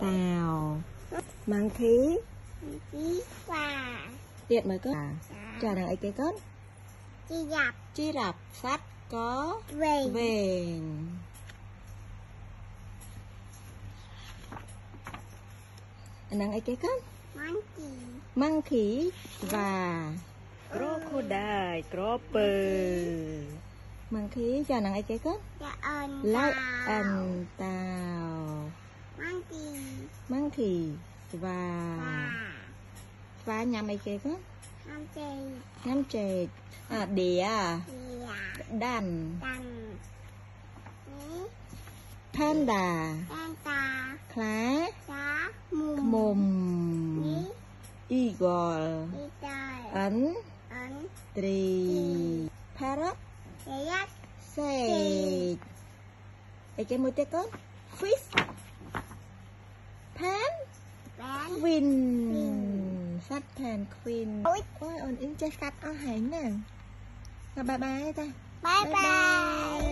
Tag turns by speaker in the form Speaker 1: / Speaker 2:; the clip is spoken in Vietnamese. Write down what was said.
Speaker 1: tàu mang khí.
Speaker 2: Và
Speaker 1: tiệt mới có.
Speaker 2: Chào đằng
Speaker 1: ấy cái con
Speaker 2: Chi dập
Speaker 1: chi rập sắt có
Speaker 2: về
Speaker 1: về đằng ấy cái
Speaker 2: gì
Speaker 1: măng khỉ và
Speaker 2: Crocodile,
Speaker 1: cropper. măng khỉ. Chào đằng ấy cái con
Speaker 2: Dạ ơn lại ăn
Speaker 1: tàu thì và và nhà mày kia không? Nam chè. À đĩa à? Đàn.
Speaker 2: Đàn.
Speaker 1: Panda khá. Mồm eagle ấn. Tri, parrot sage Ai chơi mua tê con fish Queen សត្វខាន Queen អ
Speaker 2: ូយ
Speaker 1: អូនអ៊ីងចេះកាត់អស់ហែងណាបាយបាយតា
Speaker 2: បាយបាយ